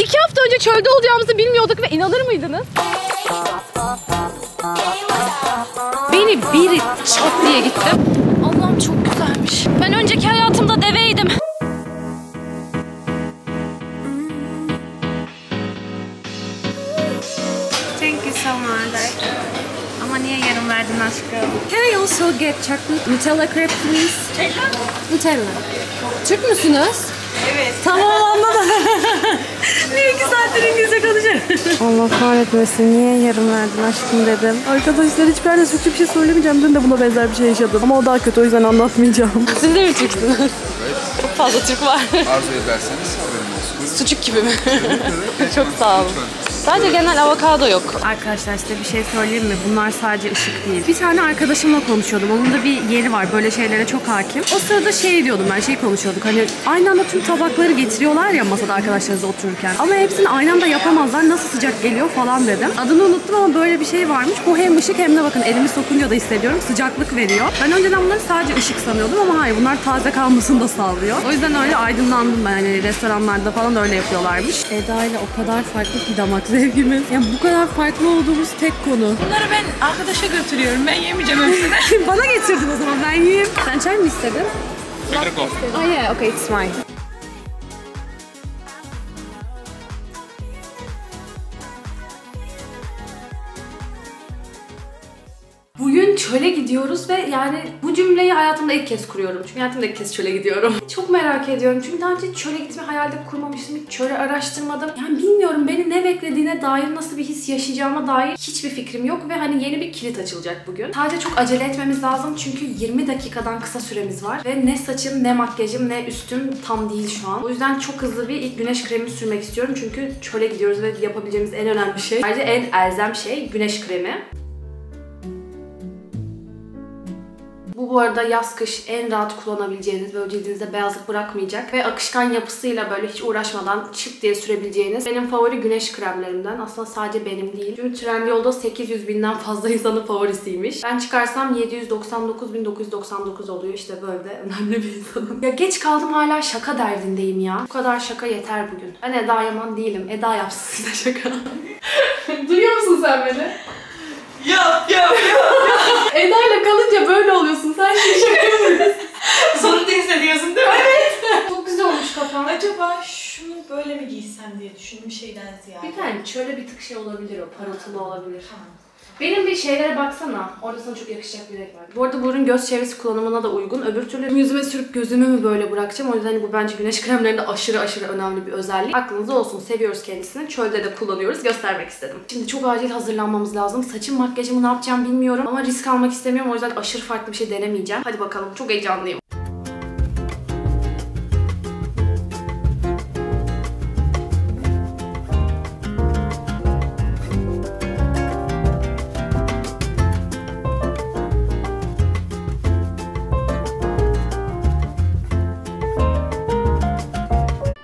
iki hafta önce çölde olacağımızı bilmiyorduk ve inanır mıydınız? Beni biri çat diye gittim. Allah'ım çok güzelmiş. Ben önceki hayatımda deveydim. Thank you so much. Ama niye yarım verdin aşkım? Can I also get chocolate Nutella crepe please? Nutella. Türk müsünüz? Evet. Tamam anladım. niye iki saattir İngilizce konuşuyorum? Allah kahretmesin. Niye yarım verdin aşkım dedim. Arkadaşlar hiç ben de suçlu bir şey söylemeyeceğim. Dün de buna benzer bir şey yaşadım. Ama o daha kötü o yüzden anlatmayacağım. Siz de mi Türksünüz? Çok fazla Türk var. Arzu ederseniz haberim olsun. Sucuk gibi mi? Çok sağ olun. Sadece genel avokado yok. Arkadaşlar size bir şey söyleyeyim mi? Bunlar sadece ışık değil. Bir tane arkadaşımla konuşuyordum. Onun da bir yeri var. Böyle şeylere çok hakim. O sırada şey diyordum ben şey konuşuyorduk. Hani aynı anda tüm tabakları getiriyorlar ya masada arkadaşlarınızla otururken. Ama hepsini aynı anda yapamazlar. Nasıl sıcak geliyor falan dedim. Adını unuttum ama böyle bir şey varmış. Bu hem ışık hem de bakın elimi sokunca da hissediyorum. Sıcaklık veriyor. Ben önceden bunları sadece ışık sanıyordum ama hayır bunlar taze kalmasını da sağlıyor. O yüzden öyle aydınlandım ben. Hani restoranlarda falan öyle yapıyorlarmış. Eda ile o kadar farklı ki damak zevkimiz. Yani bu kadar farklı olduğumuz tek konu. Bunları ben arkadaşa götürüyorum. Ben yemeyeceğim hepsini. Bana getirdin o zaman ben yiyeyim. Sen çay mı istedin? Oh yeah, okay, it's fine. Çöle gidiyoruz ve yani bu cümleyi hayatımda ilk kez kuruyorum. Çünkü hayatımda ilk kez çöle gidiyorum. Çok merak ediyorum. Çünkü daha önce çöle gitme hayalde kurmamıştım. Hiç çöle araştırmadım. Yani bilmiyorum beni ne beklediğine dair nasıl bir his yaşayacağıma dair hiçbir fikrim yok. Ve hani yeni bir kilit açılacak bugün. Sadece çok acele etmemiz lazım. Çünkü 20 dakikadan kısa süremiz var. Ve ne saçım, ne makyajım, ne üstüm tam değil şu an. O yüzden çok hızlı bir ilk güneş kremi sürmek istiyorum. Çünkü çöle gidiyoruz ve yapabileceğimiz en önemli şey. Ayrıca en elzem şey güneş kremi. Bu arada yaz kış en rahat kullanabileceğiniz böyle cildinizde beyazlık bırakmayacak ve akışkan yapısıyla böyle hiç uğraşmadan çıt diye sürebileceğiniz benim favori güneş kremlerimden. Aslında sadece benim değil. Çünkü Trendyol'da 800 binden fazla insanın favorisiymiş. Ben çıkarsam 799.999 oluyor. İşte böyle de önemli bir insanım. Ya geç kaldım hala şaka derdindeyim ya. Bu kadar şaka yeter bugün. Ben Eda Yaman değilim. Eda yapsın size şaka. Duyuyor musun sen beni? Yap yap yap. Eda ile kalınca böyle oluyorsun. Sen şey şaka. Sonunda hissediyorsun değil mi? Evet. Çok güzel olmuş kafan. Acaba şunu böyle mi giysem diye düşündüm şeyden ziyade. Bir tane şöyle bir tık şey olabilir o, parıltılı olabilir. Benim bir şeylere baksana. Orada sana çok yakışacak bir renk var. Bu arada bu ürün göz çevresi kullanımına da uygun. Öbür türlü yüzüme sürüp gözümü mü böyle bırakacağım? O yüzden hani bu bence güneş kremlerinde aşırı aşırı önemli bir özellik. Aklınızda olsun. Seviyoruz kendisini. Çölde de kullanıyoruz. Göstermek istedim. Şimdi çok acil hazırlanmamız lazım. Saçım makyajımı ne yapacağım bilmiyorum. Ama risk almak istemiyorum. O yüzden aşırı farklı bir şey denemeyeceğim. Hadi bakalım. Çok heyecanlıyım.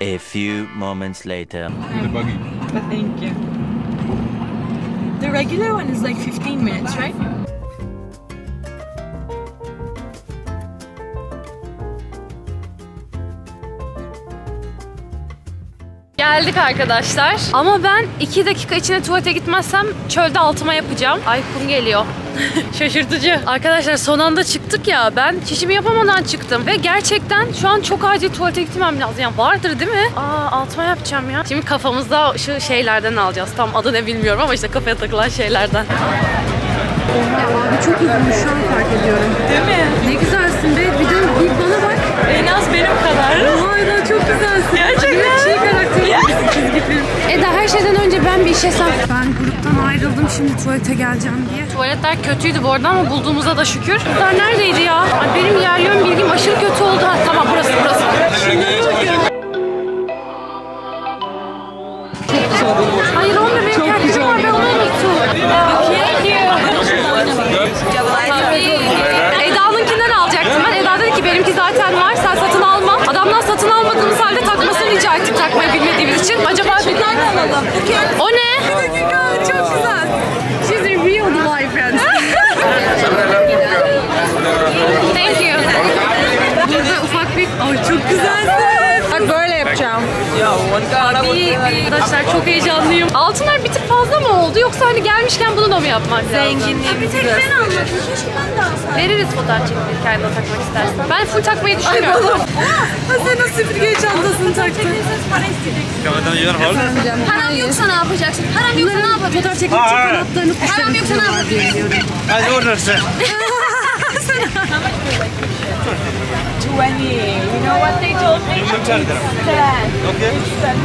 A few moments later. The buggy. But thank you. The regular one is like 15 minutes, right? Geldik arkadaşlar. Ama ben 2 dakika içinde tuvalete gitmezsem çölde altıma yapacağım. Ay kum geliyor. Şaşırtıcı. Arkadaşlar son anda çıktık ya. Ben çişimi yapamadan çıktım. Ve gerçekten şu an çok acil tuvalete gitmem lazım. Yani vardır değil mi? Aa altıma yapacağım ya. Şimdi kafamızda şu şeylerden alacağız. Tam adı ne bilmiyorum ama işte kafaya takılan şeylerden. Abi çok uzunmuş şu an fark ediyorum. Değil mi? Ne güzelsin be. Bir de bir bana bak. En az benim kadar. Hayda çok güzelsin. Gerçekten. Eda her şeyden önce ben bir işe sen. Ben gruptan ayrıldım şimdi tuvalete geleceğim diye. Tuvaletler kötüydü bu arada ama bulduğumuza da şükür. Kızlar neredeydi ya? Ay, benim yer yön bilgim aşırı kötü oldu. Ha, tamam burası burası. Hayır olmuyor benim kendim var ben onu unuttum. Eda'nınkinden alacaktım ben. Eda dedi ki benimki zaten var sen satın alma. Adamdan satın halde takmasını rica ettim takmayı bilmediğimiz için. Acaba bir tane alalım. O ne? Bir dakika çok güzel. She's a real life friend. Thank you. Burada ufak bir... Ay çok güzelsin. Bak böyle yapacağım. Bir, Arkadaşlar çok heyecanlıyım. Altınlar bir oldu yoksa hani gelmişken bunu da mı yapmak lazım? Zenginliğimizi Bir tek ben anladım. Keşke ben de alsaydım. Veririz fotoğraf çekmeyi kendine takmak istersen. Ben full takmayı düşünüyorum. Sen süpürge çantasını taktın. Param yoksa ne yapacaksın? Param yoksa ne yapacaksın? Fotoğraf çekmek için kanatlarını Param yoksa ne yapacaksın? 20. You know what they told me?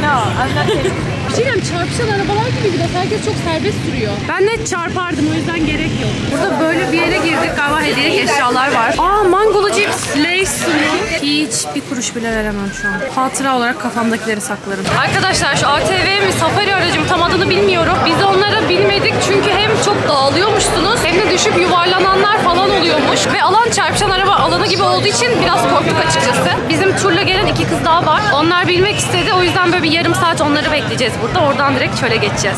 No, I'm not kidding. Bir şey çarpışan arabalar gibi biraz herkes çok serbest sürüyor. Ben net çarpardım o yüzden gerek yok. Burada böyle bir yere girdik galiba hediyelik eşyalar var. Aa mangolu cips, Lay's sunuyor. Hiç bir kuruş bile veremem şu an. Hatıra olarak kafamdakileri saklarım. Arkadaşlar şu ATV mi safari aracı mı tam adını bilmiyorum. Biz onlara bilmedik çünkü hem çok dağılıyormuşsunuz hem de düşüp yuvarlananlar falan oluyormuş. Ve alan çarpışan araba alanı gibi olduğu için biraz korktuk açıkçası. Bizim turla gelen iki kız daha var. Onlar bilmek istedi. O yüzden böyle bir yarım saat onları bekleyeceğiz burada. Oradan direkt çöle geçeceğiz.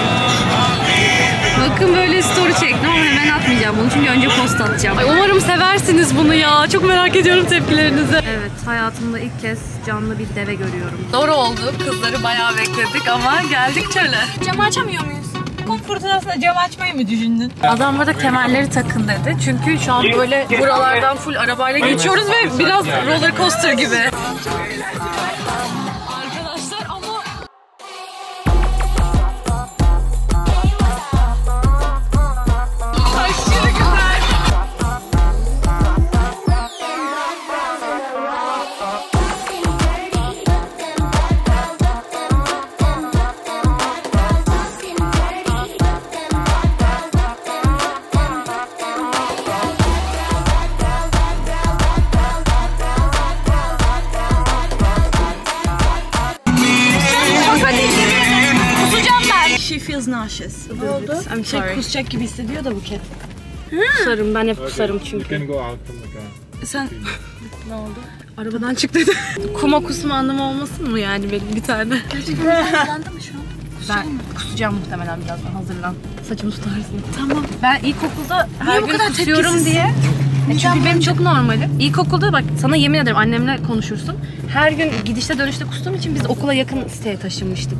Bakın böyle story çektim ama hemen atmayacağım bunu çünkü önce post atacağım. Ay, umarım seversiniz bunu ya. Çok merak ediyorum tepkilerinizi. Evet hayatımda ilk kez canlı bir deve görüyorum. Doğru oldu. Kızları bayağı bekledik ama geldik çöle. Camı açamıyor muyuz? Kum fırtınasında cam açmayı mı düşündün? Adam burada kemerleri takın dedi. Çünkü şu an böyle buralardan full arabayla geçiyoruz ve biraz roller coaster gibi. Nauseous. Ne oldu? I'm Şey sorry. kusacak gibi hissediyor da Buket. Kusarım ben hep kusarım çünkü. can go out from the car. Sen Arabadan çık dedi. Kuma kusma anlamı olmasın mı yani benim bir tane? Gerçekten mı şu an? Ben kusacağım muhtemelen birazdan hazırlan. Saçımı tutarsın. Tamam. Ben ilkokulda her gün kusuyorum diye. E çünkü benim çok normalim. İlkokulda bak sana yemin ederim annemle konuşursun. Her gün gidişte dönüşte kustuğum için biz okula yakın siteye taşınmıştık.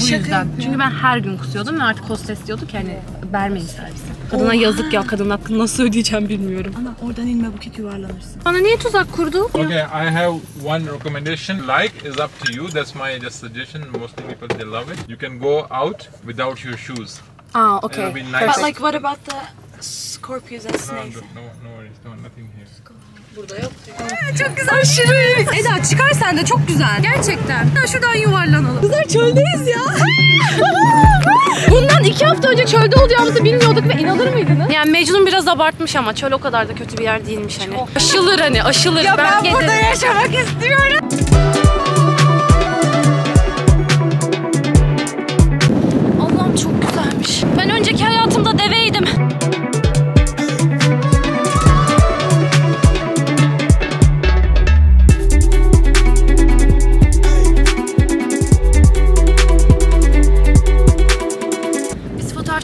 Bu yüzden. Çünkü ben her gün kusuyordum ve artık hostes diyorduk ki hani vermeyin servise. Kadına yazık ya kadın hakkını nasıl ödeyeceğim bilmiyorum. Ama oradan inme Buket yuvarlanırsın. Bana niye tuzak kurdu? Okay, I have one recommendation. Like is up to you. That's my just suggestion. Mostly people they love it. You can go out without your shoes. Okey. be nice. But like what about the scorpions and No, snakes? no, no worries. No, nothing here. Çok güzel. Aşırı iyi. Eda çıkar sen de çok güzel. Gerçekten. Ya şuradan yuvarlanalım. Kızlar çöldeyiz ya. Bundan iki hafta önce çölde olacağımızı bilmiyorduk ve inanır mıydınız? Yani Mecnun biraz abartmış ama çöl o kadar da kötü bir yer değilmiş hani. Aşılır hani aşılır. Ya ben, burada yaşamak istiyorum.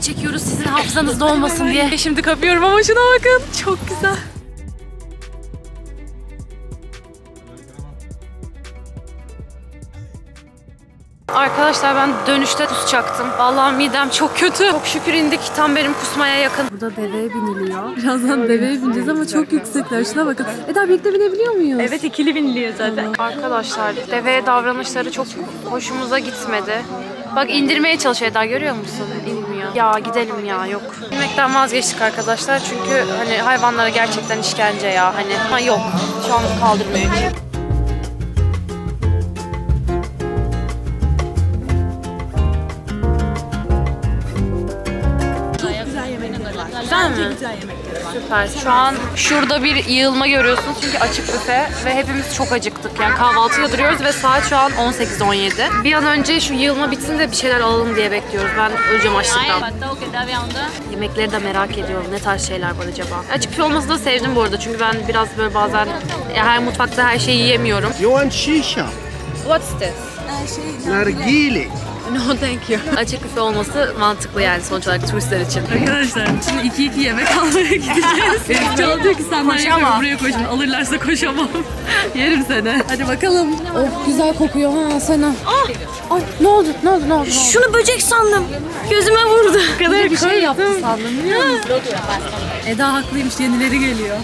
Çekiyoruz sizin hafızanızda olmasın diye. Şimdi kapıyorum ama şuna bakın. Çok güzel. Arkadaşlar ben dönüşte kusacaktım. Vallahi midem çok kötü. Çok şükür indik. Tam benim kusmaya yakın. Burada deveye biniliyor. Birazdan deveye bineceğiz ama çok yüksekler. Şuna bakın. Eda birlikte binebiliyor muyuz? Evet ikili biniliyor zaten. Arkadaşlar deveye davranışları çok hoşumuza gitmedi. Bak indirmeye çalışıyor Eda görüyor musun? İnmiyor. Ya gidelim ya yok. Binmekten vazgeçtik arkadaşlar çünkü hani hayvanlara gerçekten işkence ya hani. Ha yok şu an kaldırmıyor hiç. Güzel mi? Süper. Şu an şurada bir yığılma görüyorsunuz çünkü açık büfe ve hepimiz çok acıktık. Yani kahvaltıya duruyoruz ve saat şu an 18-17. Bir an önce şu yığılma bitsin de bir şeyler alalım diye bekliyoruz. Ben öleceğim açlıktan. Yemekleri de merak ediyorum. Ne tarz şeyler var acaba? Açık büfe olması da sevdim bu arada çünkü ben biraz böyle bazen ya her mutfakta her şeyi yiyemiyorum. You want shisha? What's this? Nargile. No thank you. Açık büfe olması mantıklı yani sonuç olarak turistler için. Arkadaşlar şimdi iki iki yemek almaya gideceğiz. Canım diyor ki senden yapıyorum buraya koşun. Alırlarsa koşamam. Yerim seni. Hadi bakalım. Of güzel kokuyor ha Sena. Ay ne oldu? Ne oldu? Ne oldu? Şunu böcek sandım. Gözüme vurdu. kadar bir şey yaptı sandım biliyor musun? Eda haklıymış yenileri geliyor.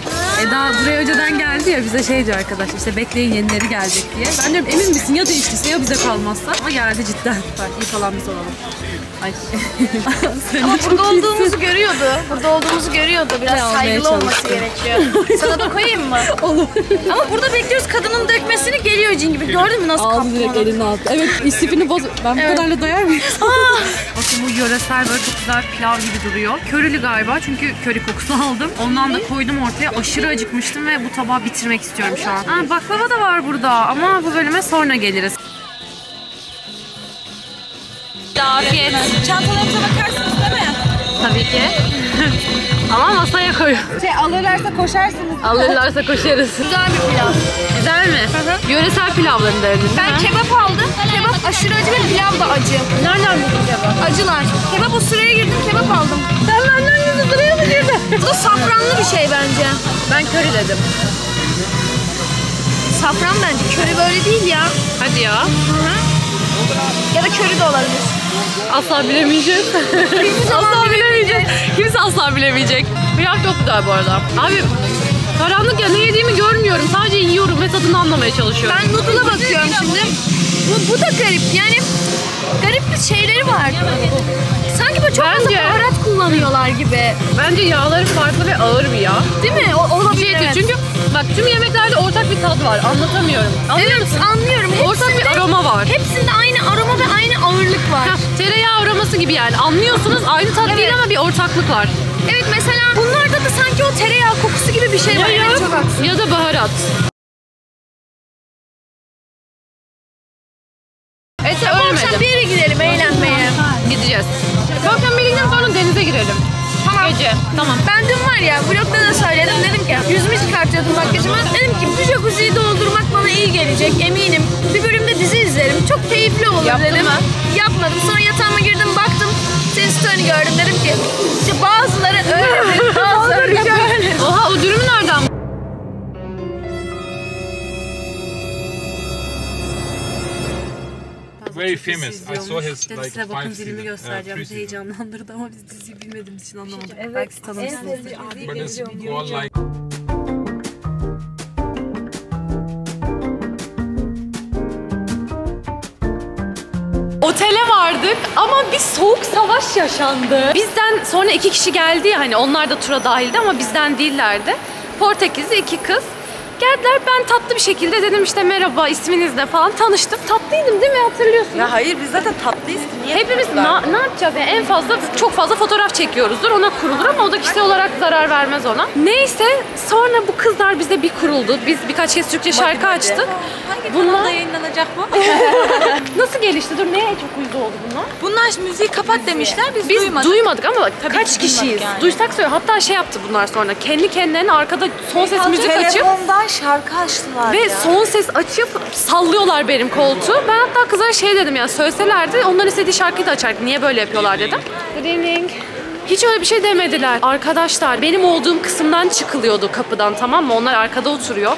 Eda buraya önceden geldi ya bize şey diyor arkadaş işte bekleyin yenileri gelecek diye. Ben diyorum emin misin ya değiştiyse ya bize kalmazsa. Ama geldi cidden. Bak iyi falan biz olalım. Ay. Ama burada olduğumuzu görüyordu. Burada olduğumuzu görüyordu. Biraz almaya saygılı olması çalıştı. gerekiyor. Sana da koyayım mı? Olur. Ama burada bekliyoruz kadının dökmesini geliyor cin gibi. Gördün mü nasıl Aldı direkt kaptı elini aldı. Evet istifini boz... Ben bu kadarla doyar mıyım? Bakın bu yöresel böyle çok güzel pilav gibi duruyor. Körülü galiba çünkü köri kokusu aldım. Ondan da koydum ortaya. Aşırı acıkmıştım ve bu tabağı bitirmek istiyorum şu an. Ha, baklava da var burada ama bu bölüme sonra geliriz. Afiyet. Çantalarımıza bakarsınız değil mi? Tabii ki. ama masaya koy. Şey alırlarsa koşarsınız. Alırlarsa koşarız. Güzel bir pilav. Güzel mi? Yöresel pilavlarını denedin Ben kebap aldım. Kebap aşırı acı ve pilav da acı. Nereden buldun kebap? Acılar. Kebap o sıraya girdim kebap aldım. Sen benden yüzü sıraya mı girdin? Bu da safranlı bir şey bence. Ben köri dedim. Safran bence. Köri böyle değil ya. Hadi ya. Ya da köri de olabilir. Asla bilemeyeceğiz. asla bilemeyeceğiz. Kimse asla bilemeyecek. Pilav çok güzel bu arada. Abi karanlık ya ne yediğimi görmüyorum. Sadece yiyorum ve tadını anlamaya çalışıyorum. Ben noodle'a bakıyorum şimdi. Bu, bu da garip. Yani garip bir şeyleri var. Sanki böyle çok fazla Bence- baharat kullanıyorlar gibi. Bence yağları farklı ve ağır bir yağ. Değil mi? O, Bir olabilir. şey evet. Çünkü bak tüm yemeklerde ortak bir tat var. Anlatamıyorum. Anlıyor Evet musun? anlıyorum. Ortak bir aroma var. hepsinde aynı aroma ve aynı ağırlık var. Heh, tereyağı aroması gibi yani. Anlıyorsunuz aynı tat değil Evet. ama bir ortaklık var. Evet mesela bunlarda da sanki o tereyağı kokusu gibi bir şey var. Ya, Evet çok haklısın. ya da baharat. Bu akşam ölmedim. bir yere gidelim eğlenmeye. Gideceğiz. Bu akşam bir gidelim sonra denize girelim. Tamam. Gece. Tamam. Ben dün var ya vlogda da söyledim dedim ki yüzümü çıkartıyordum makyajıma. Dedim ki bu jacuzziyi doldurmak bana iyi gelecek eminim. Bir bölümde dizi izlerim. Çok keyifli olur Yaptın dedim. mı? Yapmadım. Sonra yatağıma girdim baktım. Senin story'ni gördüm dedim ki işte bazıları öyledir bazıları Very famous. I saw his Dedi like size bakın five season, uh, göstereceğim. Bizi season. heyecanlandırdı ama biz diziyi bilmediğimiz için anlamadık. Belki siz tanımışsınızdır. But it's all like Otele vardık ama bir soğuk savaş yaşandı. Bizden sonra iki kişi geldi ya hani onlar da tura dahildi ama bizden değillerdi. Portekizli iki kız. Geldiler ben tatlı bir şekilde dedim işte merhaba isminiz ne falan tanıştım. Tatlıydım değil mi hatırlıyorsun? Ya hayır biz zaten tatlıyız ki. Niye Hepimiz na- ne yapacağız yani en fazla çok fazla fotoğraf çekiyoruzdur ona kurulur ama o da kişisel olarak zarar vermez ona. Neyse sonra bu kızlar bize bir kuruldu. Biz birkaç kez Türkçe şarkı açtık. Hangi Bunlar- kanalda yayınlanacak bu? Nasıl gelişti? Dur neye çok uyuz oldu bunlar? Bunlar müziği kapat demişler biz, Biz duymadık. duymadık ama Tabii kaç ki duymadık kişiyiz? yani. Duysak söyle. Hatta şey yaptı bunlar sonra. Kendi kendilerine arkada son ses müzik açıp Telefondan şarkı açtılar ve ya. son ses açıp sallıyorlar benim koltuğu. Ben hatta kızlara şey dedim ya söyleselerdi onların istediği şarkıyı da açardık. Niye böyle yapıyorlar dedim. Good evening. Hiç öyle bir şey demediler. Arkadaşlar benim olduğum kısımdan çıkılıyordu kapıdan tamam mı? Onlar arkada oturuyor.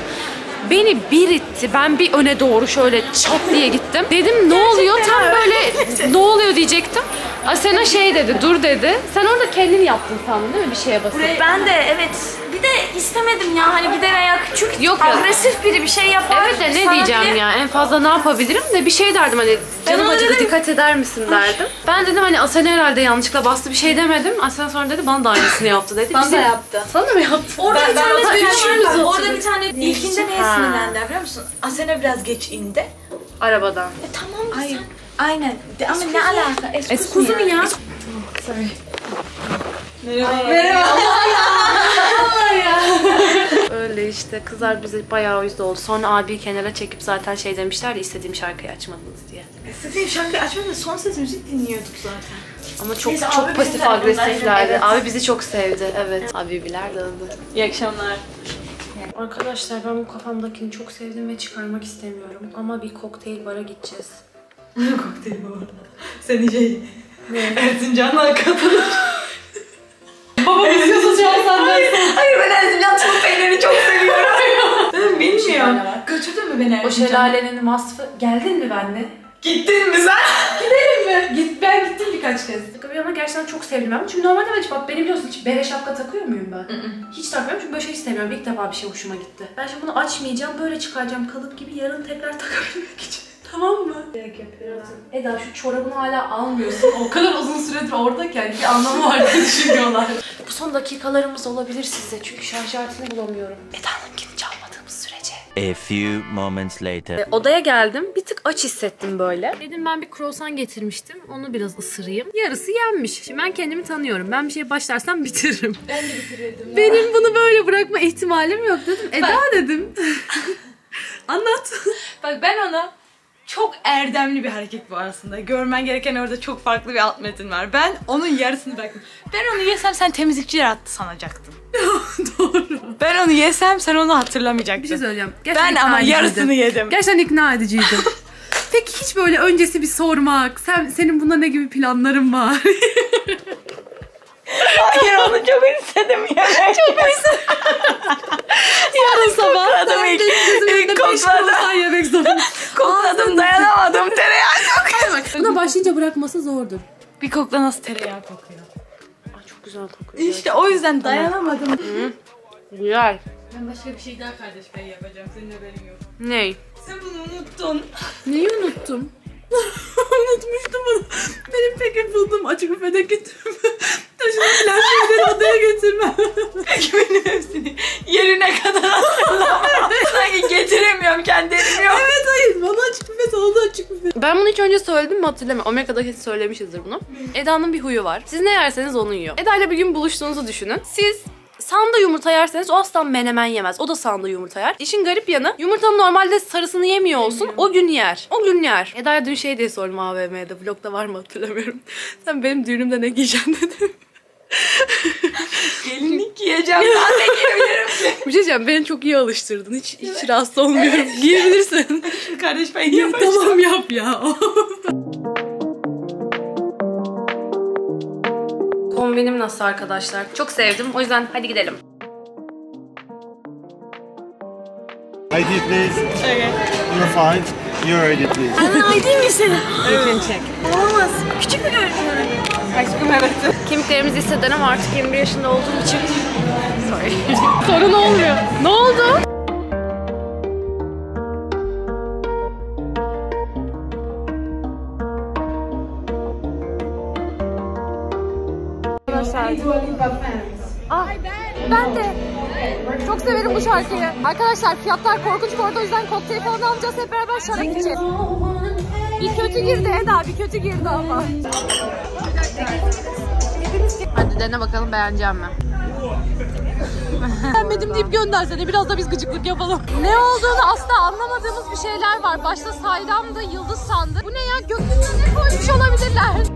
Beni bir itti. Ben bir öne doğru şöyle çat diye gittim. Dedim ne oluyor? Tam böyle ne oluyor diyecektim. Asena şey dedi, dur dedi. Sen orada kendin yaptın sandın değil mi bir şeye basıp? Ben de evet. Bir de istemedim ya hani bir de veya küçük Yok ya. agresif biri bir şey yapar. Evet de ne sana diyeceğim bile- ya en fazla ne yapabilirim de bir şey derdim hani canım ona acıdı dedim- dikkat eder misin derdim. Ben dedim hani Asena herhalde yanlışlıkla bastı bir şey demedim. Asena sonra dedi bana da aynısını yaptı dedi. Bana da yaptı. Sana mı yaptı? Orada bir tane Ben- büyük ben- ben- var. ben- Orada bir tane ilkinde neye Ha. sinirlendiler biliyor musun? Asena biraz geç indi. Arabada. E tamam Ay. Aynen. De, ama ne alaka? Excuse me ya. Öyle işte kızlar bize bayağı uyuz oldu. Sonra abi kenara çekip zaten şey demişler ya istediğim şarkıyı açmadınız diye. Sizin şarkı açmadan son ses müzik dinliyorduk zaten. Ama çok Neyse, çok pasif agresiflerdi. evet. Abi bizi çok sevdi. Evet. Abibiler dağıldı. İyi akşamlar. Arkadaşlar ben bu kafamdakini çok sevdim ve çıkarmak istemiyorum. Ama bir kokteyl bara gideceğiz. kokteyl bara. Seni şey... Erzincan'la katılır. Baba izliyorsa şu an senden Hayır ben Erzincan tulum peynirini çok seviyorum. ben bilmiyorum. Götürdün mü beni O Erzincan'a? şelalenin vasfı. Geldin mi benle? Gittin mi sen? Git, ben gittim birkaç kez. Tabii ama gerçekten çok sevdim ben. Çünkü normalde ben hiç bak beni biliyorsun hiç bere şapka takıyor muyum ben? hiç takmıyorum çünkü böyle şey istemiyorum. İlk defa bir şey hoşuma gitti. Ben şimdi bunu açmayacağım böyle çıkaracağım kalıp gibi yarın tekrar takabilmek için. Tamam mı? Gerek yapıyorum. Eda şu çorabını hala almıyorsun. O kadar uzun süredir oradayken bir anlamı var diye düşünüyorlar. Bu son dakikalarımız olabilir size çünkü şarj aletini bulamıyorum. Eda'nınkini çalmadığımız sürece. A few moments later. E, Odaya geldim. Bir tık aç hissettim böyle. Dedim ben bir croissant getirmiştim. Onu biraz ısırayım. Yarısı yenmiş. Şimdi ben kendimi tanıyorum. Ben bir şeye başlarsam bitiririm. Ben de bitirirdim. Benim bunu böyle bırakma ihtimalim yok dedim. Eda dedim. Anlat. Bak ben ona çok erdemli bir hareket bu aslında. Görmen gereken orada çok farklı bir alt metin var. Ben onun yarısını bıraktım. Ben onu yesem sen temizlikçiler attı sanacaktın. Doğru. Ben onu yesem sen onu hatırlamayacaktın. Bir şey söyleyeceğim. Gerçekten ben ama ediciydim. yarısını yedim. Gerçekten ikna ediciydim. Peki hiç böyle öncesi bir sormak, sen senin bunda ne gibi planların var? Hayır onu çok istedim yemek. Çok istedim. Yarın sabah Kokladım ben ilk. İlk kokladım. yemek zorunda. Kokladım dayanamadım tereyağı çok. Bak buna başlayınca bırakması zordur. Bir kokla nasıl tereyağı kokuyor. Çok güzel kokuyor. İşte o yüzden dayanamadım. Güzel. Ben başka bir şey daha kardeş bey yapacağım. Senin haberin yok. Ney? Sen bunu unuttun. Neyi unuttum? Unutmuştum bunu. Benim peki bulduğum açık büfede getirme. Taşınabilen şeyleri odaya getirme. Kimin hepsini yerine kadar hatırlamam. Sanki getiremiyorum kendi elimi yok. evet hayır bana açık büfe salonda açık büfe. Ben bunu hiç önce söyledim mi hatırlamıyorum. Omega'da kesin söylemişizdir bunu. Eda'nın bir huyu var. Siz ne yerseniz onu yiyor. Eda ile bir gün buluştuğunuzu düşünün. Siz Sanda yumurta yerseniz o asla menemen yemez. O da sanda yumurta yer. İşin garip yanı yumurtanın normalde sarısını yemiyor olsun. O gün yer. O gün yer. Eda'ya dün şey diye sordum AVM'de. Vlogda var mı hatırlamıyorum. Sen benim düğünümde ne giyeceksin dedim. Gelinlik giyeceğim. Ben de giyebilirim ki. Bir şey diyeceğim beni çok iyi alıştırdın. Hiç, hiç rahatsız olmuyorum. Giyebilirsin. Kardeş ben yapacağım. tamam yap ya. Kombinim nasıl arkadaşlar? Çok sevdim. O yüzden hadi gidelim. ID please. Okay. You're fine. Your ID please. Kemiklerimizi hissederim artık 21 yaşında olduğum için. Sorry. Sorun olmuyor. Ne oldu? Ah, ben de. Çok severim bu şarkıyı. Arkadaşlar fiyatlar korkunç bu arada o yüzden kokteyl falan alacağız hep beraber şarap içeceğiz. Bir kötü girdi Eda, bir kötü girdi ama. Hadi dene bakalım beğeneceğim mi? Beğenmedim deyip göndersene biraz da biz gıcıklık yapalım. Ne olduğunu asla anlamadığımız bir şeyler var. Başta saydamdı, yıldız sandı. Bu ne ya? Gökyüzüne ne koymuş olabilirler?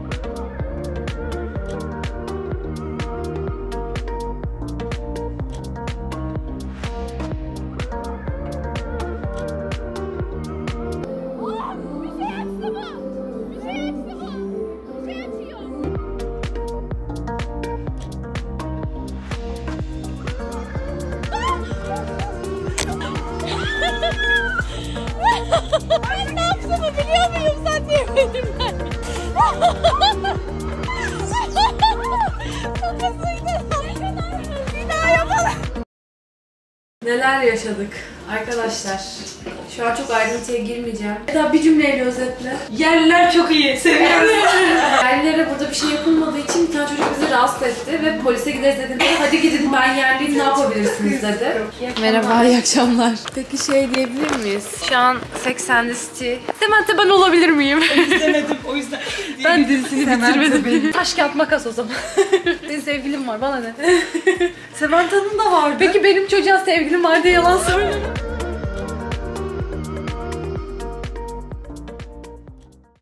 Neler yaşadık arkadaşlar. Şu an çok ayrıntıya girmeyeceğim. Eda bir cümleyle özetle. Yerler çok iyi. Seviyoruz. Yerlilere burada bir şey yapılmadığı için bir tane çocuk bizi rahatsız etti ve polise gideriz dedi. Hadi gidin ben yerliyim ne yapabilirsiniz dedi. Merhaba, iyi akşamlar. Peki şey diyebilir miyiz? Şu an Sex and the City. Samantha ben olabilir miyim? Demedim o yüzden. ben dizisini bitirmedim. Taş kağıt makas o zaman. Senin sevgilin var bana ne? Samantha'nın da vardı. Peki benim çocuğa sevgilim var diye yalan söyleme.